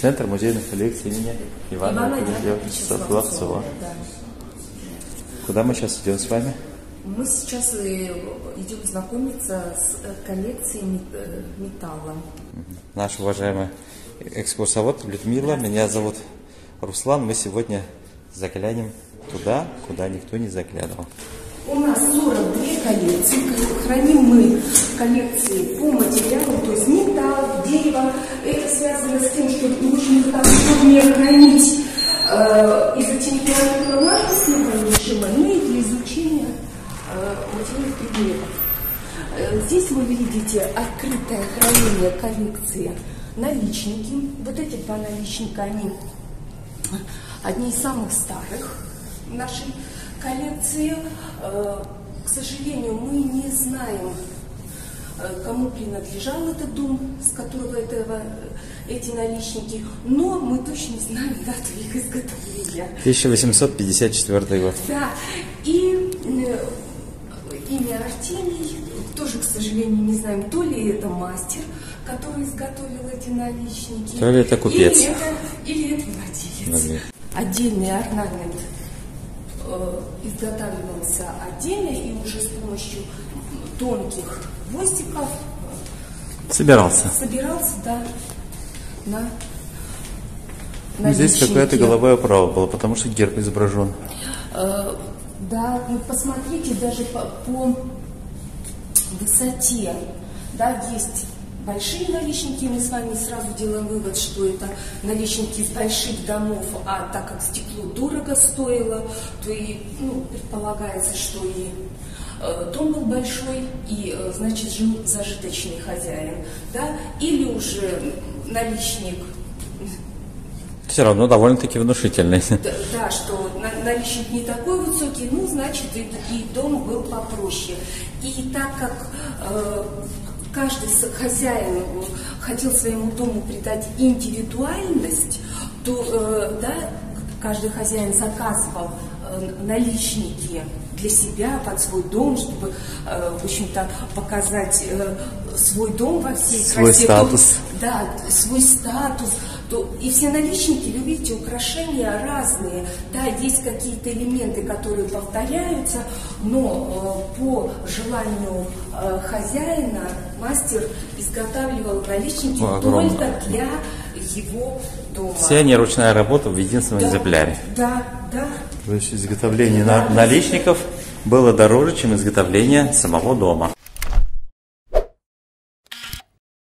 Центр музейных коллекций имени Ивана, Ивана. Да. Куда мы сейчас идем с вами? Мы сейчас э, идем знакомиться с э, коллекцией э, металла. Наш уважаемый экскурсовод Людмила, меня зовут Руслан. Мы сегодня заглянем туда, куда никто не заглядывал. У нас 42 коллекции. Храним мы коллекции по материалам, то есть металл, дерево. Это связано с тем, что нужно так удобнее хранить э, из-за температурного влажности небольшого, ну и для изучения э, музейных предметов. Э, Здесь вы видите открытое хранение коллекции наличники. Вот эти два наличника, они одни из самых старых нашей коллекции. Э, К сожалению, мы не знаем, кому принадлежал этот дом, с которого этого, э, эти наличники, но мы точно знаем дату их изготовления. 1854 год. Да, и э, имя Артемий тоже, к сожалению, не знаем, то ли это мастер, который изготовил эти наличники, То ли это купец. или это, или это владелец. Владелец. Отдельный орнамент э, изготавливался отдельно и уже с помощью тонких гвоздиков Собирался. собирался да, на Ну, Здесь какая-то головая оправа была, потому что герб изображен. Э, Да, ну посмотрите даже по, по высоте. Да, есть большие наличники, мы с вами сразу делаем вывод, что это наличники из больших домов, а так как стекло дорого стоило, то и ну, предполагается, что и э, дом был большой, и, э, значит, жил зажиточный хозяин. Да? Или уже наличник Все равно довольно-таки внушительный. да, да, что на- наличник не такой высокий, ну, значит, и, и дом был попроще. И так как э, каждый хозяин хотел своему дому придать индивидуальность, то, э, да, каждый хозяин заказывал э, наличники для себя, под свой дом, чтобы, э, в общем-то, показать э, свой дом во всей Свой красе. Статус. Да, свой статус. То, и все наличники, вы видите, украшения разные. Да, есть какие-то элементы, которые повторяются, но э, по желанию э, хозяина мастер изготавливал наличники О, огромно. только для его дома. Все они ручная работа в единственном Да, экземпляре. Да, да. То есть изготовление на- наличников было дороже, чем изготовление самого дома.